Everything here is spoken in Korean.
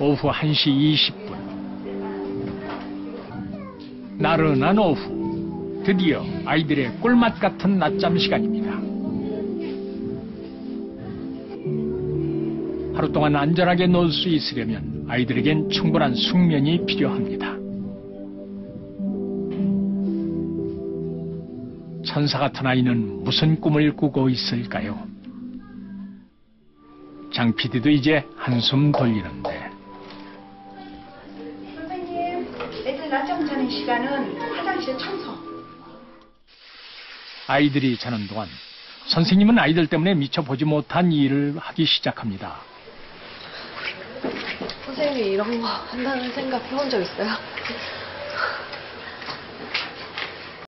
오후 1시 20분. 나른한 오후. 드디어 아이들의 꿀맛 같은 낮잠 시간입니다. 하루 동안 안전하게 놀 수 있으려면 아이들에겐 충분한 숙면이 필요합니다. 천사 같은 아이는 무슨 꿈을 꾸고 있을까요? 장 PD도 이제 한숨 돌리는 낮잠 자는 시간은 화장실 청소. 아이들이 자는 동안 선생님은 아이들 때문에 미처 보지 못한 일을 하기 시작합니다. 선생님이 이런 거 한다는 생각 해본 적 있어요?